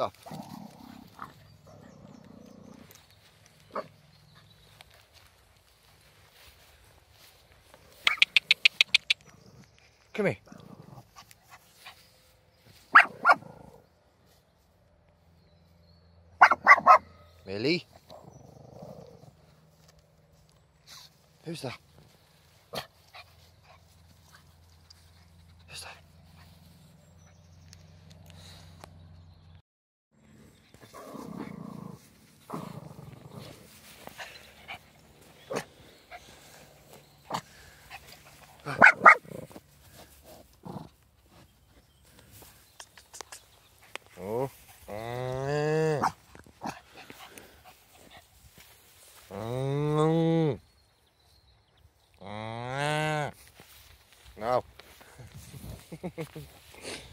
Stop. Come here. Millie? Who's that? Oh. Mm. Mm. Mm. No.